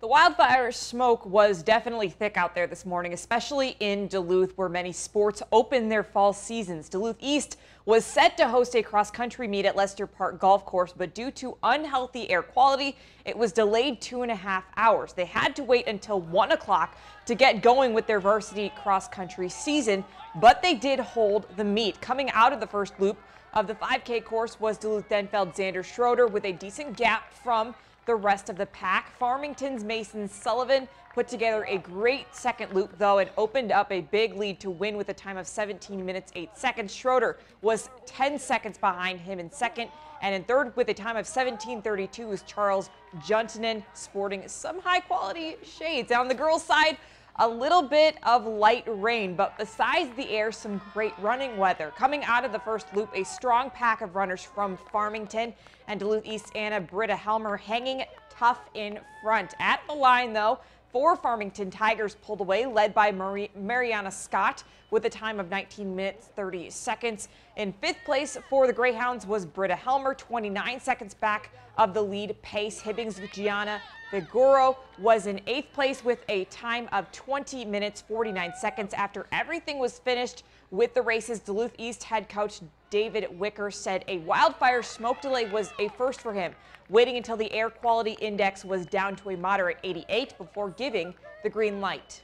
The wildfire smoke was definitely thick out there this morning, especially in Duluth, where many sports open their fall seasons. Duluth East was set to host a cross-country meet at Lester Park Golf Course, but due to unhealthy air quality, it was delayed two and a half hours. They had to wait until 1 o'clock to get going with their varsity cross-country season, but they did hold the meet. Coming out of the first loop of the 5K course was Duluth-Denfeld Xander Schroeder with a decent gap from the rest of the pack. Farmington's Mason Sullivan put together a great second loop, though, and opened up a big lead to win with a time of 17 minutes, 8 seconds. Schroeder was 10 seconds behind him in second, and in third with a time of 17.32 was Charles Juntonen, sporting some high-quality shades. On the girls' side, a little bit of light rain, but besides the air, some great running weather. Coming out of the first loop, a strong pack of runners from Farmington and Duluth East Anna Britta Helmer hanging tough in front. At the line, though, Four Farmington Tigers pulled away, led by Mariana Scott with a time of 19 minutes 30 seconds. In fifth place for the Greyhounds was Britta Helmer, 29 seconds back of the lead pace. Hibbings Gianna Figueroa was in eighth place with a time of 20 minutes 49 seconds. After everything was finished with the races, Duluth East head coach David Wicker said a wildfire smoke delay was a first for him, waiting until the air quality index was down to a moderate 88 before giving the green light.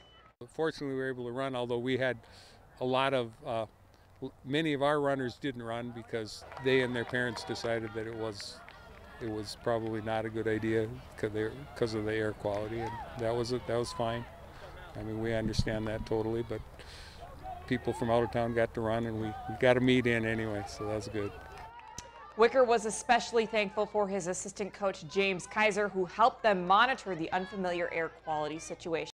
Fortunately, we were able to run, although we had a lot of, uh, many of our runners didn't run because they and their parents decided that it was it was probably not a good idea because of the air quality, and that was it. That was fine. I mean, we understand that totally, but people from out of town got to run, and we, we got a meet in anyway, so that's good. Wicker was especially thankful for his assistant coach James Kaiser, who helped them monitor the unfamiliar air quality situation.